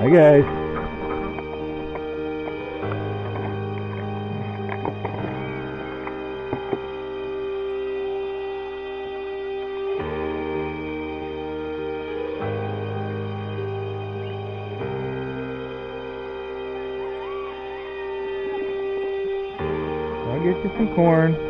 Hey guys. I'll get you some corn.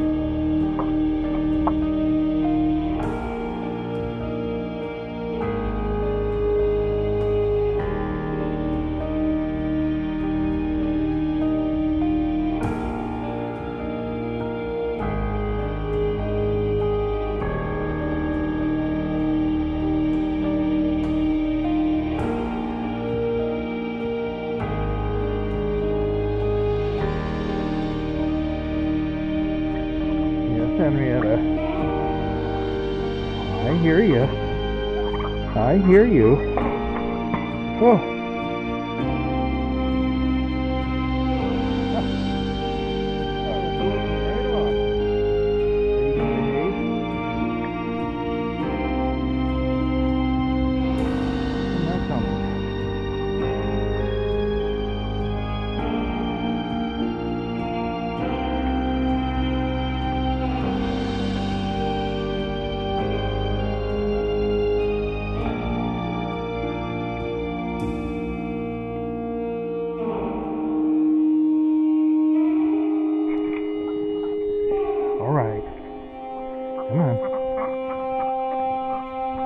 Henrietta. I hear you. I hear you. Oh.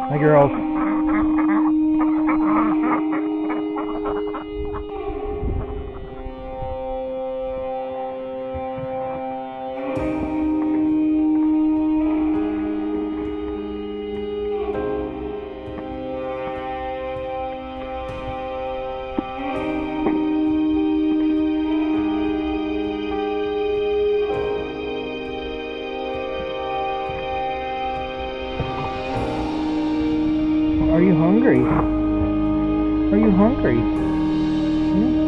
Hi, girls. Hungry? Are you hungry? Hmm?